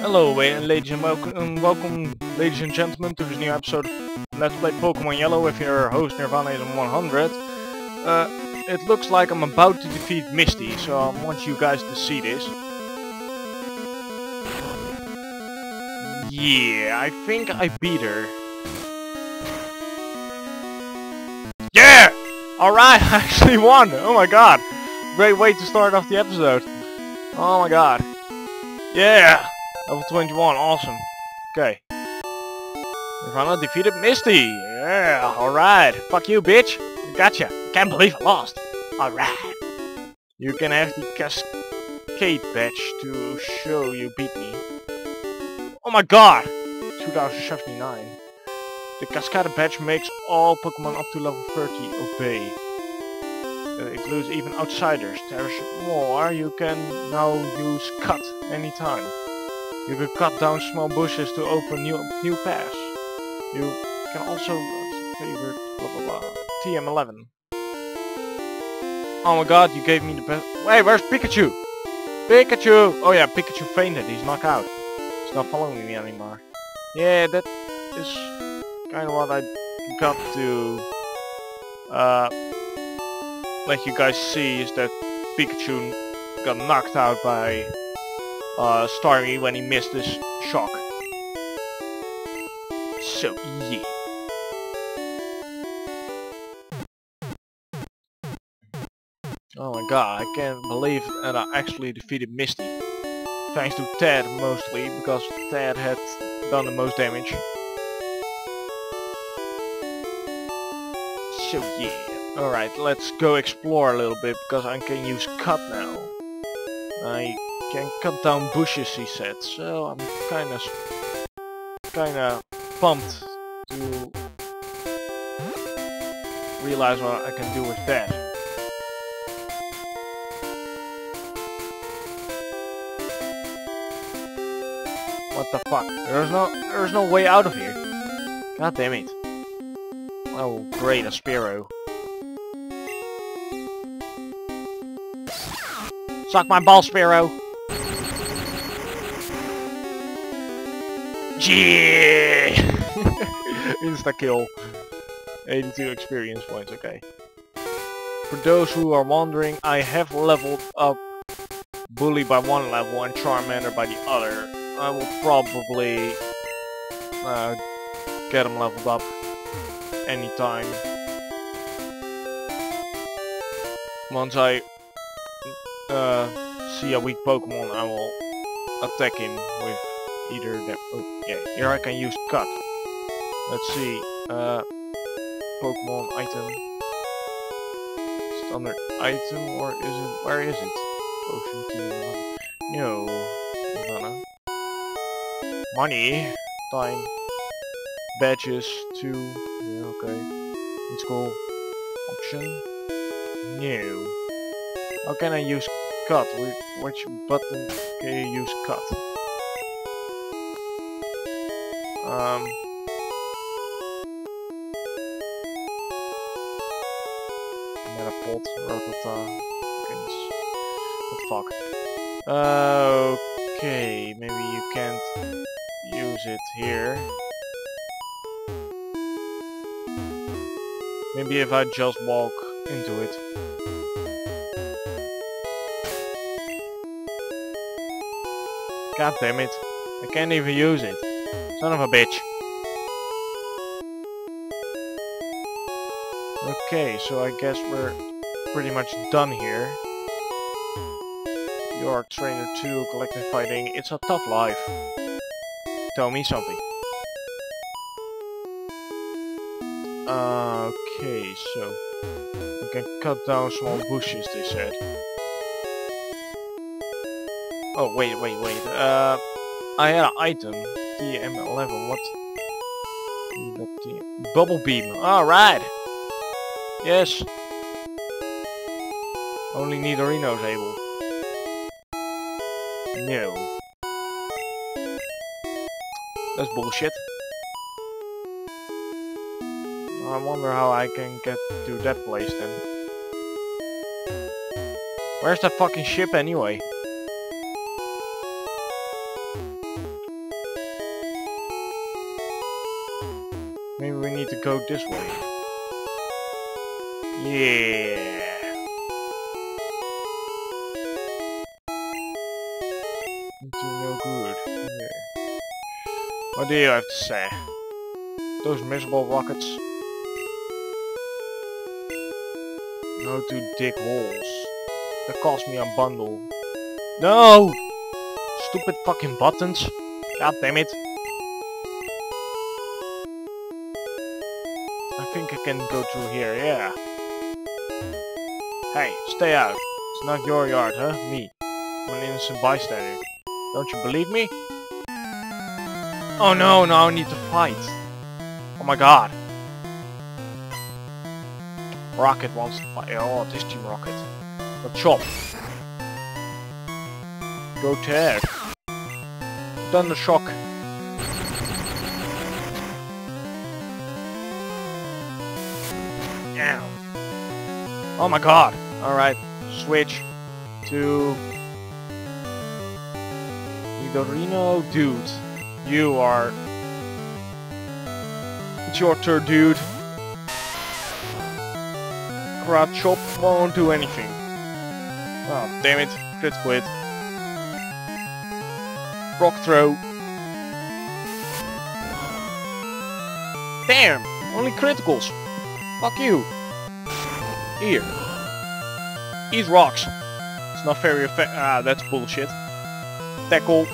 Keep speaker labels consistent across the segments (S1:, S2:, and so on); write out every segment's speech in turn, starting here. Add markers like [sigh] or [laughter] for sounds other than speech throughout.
S1: Hello, ladies and welcome, welcome, ladies and gentlemen, to this new episode Let's Play Pokemon Yellow with your host Nirvana 100. Uh, it looks like I'm about to defeat Misty, so I want you guys to see this. Yeah, I think I beat her. Yeah! Alright, [laughs] I actually won! Oh my god! Great way to start off the episode. Oh my god. Yeah! Level 21, awesome. Okay. Nirvana defeated Misty! Yeah, alright. Fuck you, bitch! Gotcha! Can't believe I lost! Alright. You can have the Cascade badge to show you beat me. Oh my god! 2079. The Cascade badge makes all Pokemon up to level 30 obey. Uh, it includes even outsiders. There's more. You can now use Cut anytime. You can cut down small bushes to open new new paths. You can also favorite blah blah blah. TM11. Oh my god, you gave me the best. Wait, where's Pikachu? Pikachu! Oh yeah, Pikachu fainted. He's knocked out. He's not following me anymore. Yeah, that is kind of what I got to uh, let you guys see is that Pikachu got knocked out by uh, Starmie when he missed his shock. So, yeah. Oh my god, I can't believe that I actually defeated Misty. Thanks to Ted mostly, because Ted had done the most damage. So yeah. Alright, let's go explore a little bit, because I can use cut now. I can cut down bushes, he said, so I'm kinda, kinda pumped to realize what I can do with that. What the fuck? There's no there's no way out of here. God damn it. Oh great, a Spearow. Suck my ball, Spearow! Yeah! [laughs] Insta kill. 82 experience points, okay. For those who are wondering, I have leveled up Bully by one level and Charmander by the other. I will probably uh, get them leveled up anytime. Once I uh, see a weak Pokemon, I will attack him with either that. Oh, yeah, here I can use Cut. Let's see. Uh, Pokemon item. Standard item, or is it? Where is it? Ocean team. No. Nirvana money, time, badges, two, yeah, okay, let's go, option, new, how can I use cut, which button can you use cut, um, Metapod, Rattata, what the fuck, uh, okay, maybe you can't use it here. Maybe if I just walk into it. God damn it. I can't even use it. Son of a bitch. Okay, so I guess we're pretty much done here. You are trainer 2, collective fighting. It's a tough life. Tell me something. Uh, okay, so we can cut down small bushes, they said. Oh, wait, wait, wait. Uh, I had an item. TM11, what? Bubble beam. Alright! Yes! Only Nidorino's able. No. That's bullshit. I wonder how I can get to that place then. Where's that fucking ship anyway? To go this way. Yeah. Do no good. Yeah. What do you have to say? Those miserable rockets. How to dig holes. That cost me a bundle. No! Stupid fucking buttons. God damn it. Can go through here, yeah. Hey, stay out. It's not your yard, huh? Me. I'm an innocent bystander. Don't you believe me? Oh no, now I need to fight. Oh my god. Rocket wants to fight. Oh, this Team Rocket. Machop. Go Ted. Thunder shock. Oh my god. Alright. Switch to Nidorino dude. You are It's your turn dude. Crowd chop won't do anything. Oh damn it. Crit quit. Rock throw. Damn! Only criticals. Fuck you. Here. Eat rocks. It's not very effective. Ah, that's bullshit. Tackle.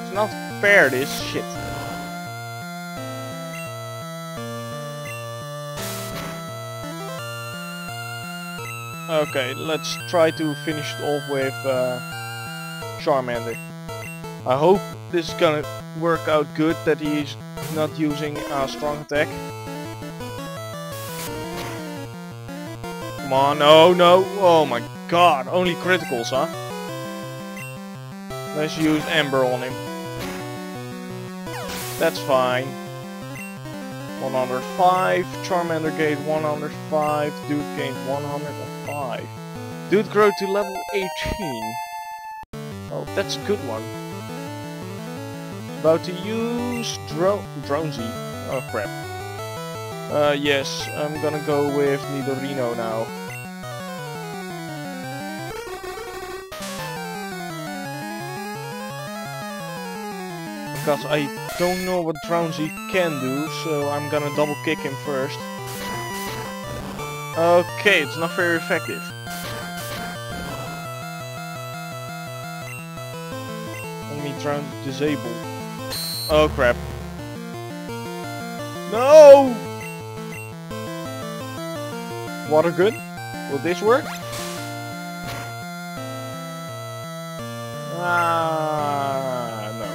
S1: It's not fair, this shit. Okay, let's try to finish it off with uh, Charmander. I hope this is gonna work out good that he's not using a strong attack. Come on, no, no, oh my god, only criticals, huh? Let's use Ember on him. That's fine. 105, Charmander gained 105, Dude gained 105. Dude grew to level 18. Oh, that's a good one. About to use Dro Dronesy. Oh crap. Uh, yes, I'm gonna go with Nidorino now. Because I don't know what Drowzee can do, so I'm gonna double kick him first. Okay, it's not very effective. Let me try Drowzee disabled. Oh crap. No! Water gun? Will this work? Ah, no.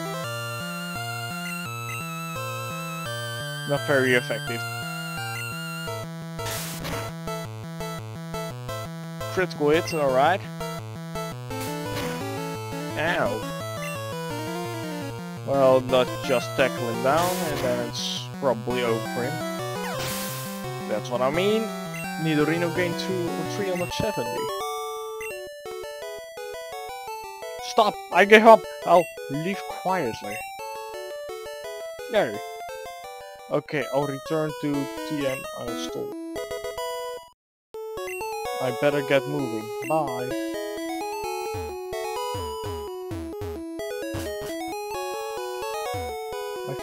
S1: Not very effective. Critical hit, alright. Ow. Well, not just tackle him down, and then it's probably over. That's what I mean. Nidorino gained two, or 370. Stop! I give up! I'll leave quietly. No. Okay, I'll return to TM uninstall. I better get moving. Bye.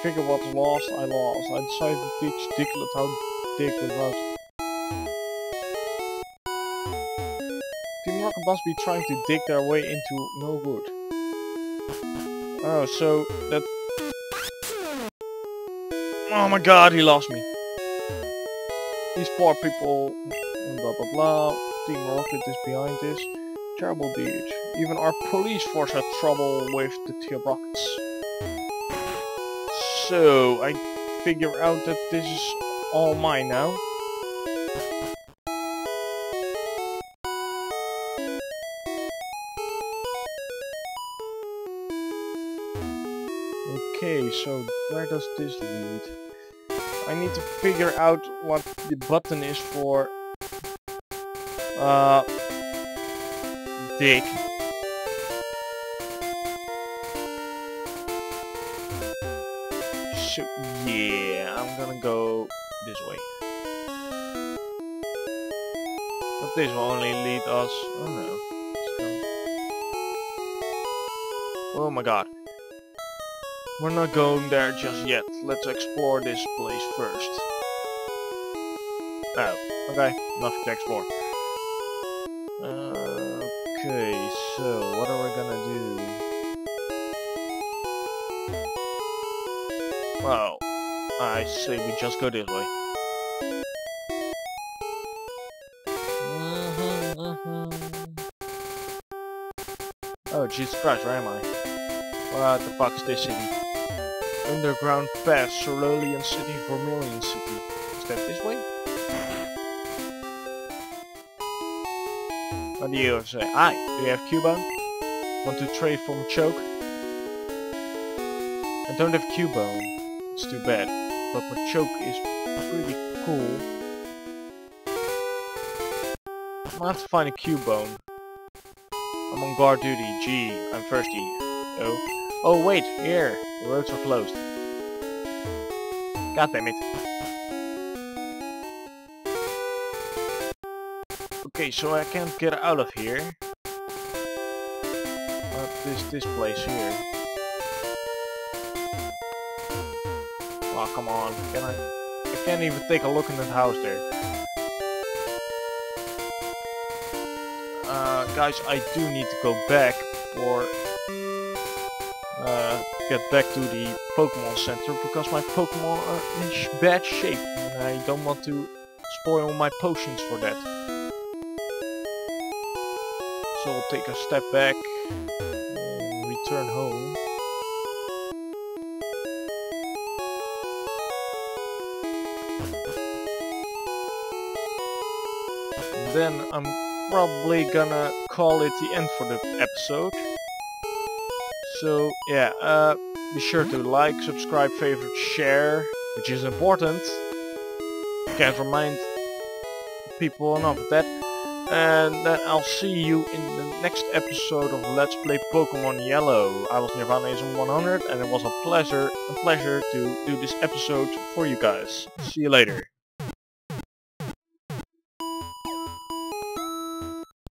S1: I figured what's lost, I lost. I decided to teach Diglett how to dig without... Team Rocket must be trying to dig their way into no good. Oh, so that... Oh my god, he lost me. These poor people... Blah blah blah. Team Rocket is behind this. Terrible deed. Even our police force had trouble with the Team Rockets. So, I figure out that this is all mine now. Okay, so where does this lead? I need to figure out what the button is for uh, dick. So, yeah, I'm gonna go this way. But this will only lead us... Oh no. Oh my god. We're not going there just yet. Let's explore this place first. Oh, okay. Nothing to explore. Uh, okay, so what are we gonna do? Well, I say we just go this way. Mm-hmm, mm-hmm. Oh, Jesus Christ, where am I? What the fuck is this city? Underground path, Cerulean City, Vermilion City. Is that this way? What do you say? Hi, do you have Cubone? Want to trade from Choke? I don't have Cubone. Too bad. But my Choke is pretty cool. I'm gonna have to find a Cubone. I'm on guard duty. Gee, I'm thirsty. Oh. Oh wait, here. The roads are closed. God damn it. Okay, so I can't get out of here. But this this place here. Oh come on, can I I can't even take a look in that house there. Uh guys I do need to go back for uh, get back to the Pokemon Center because my Pokemon are in bad shape and I don't want to spoil my potions for that. So I'll take a step back and return home. Then I'm probably gonna call it the end for the episode. So yeah, uh, be sure to like, subscribe, favorite, share, which is important. Can't remind people enough of that. And then I'll see you in the next episode of Let's Play Pokemon Yellow. I was Nirvana 100 and it was a pleasure, a pleasure to do this episode for you guys. See you later.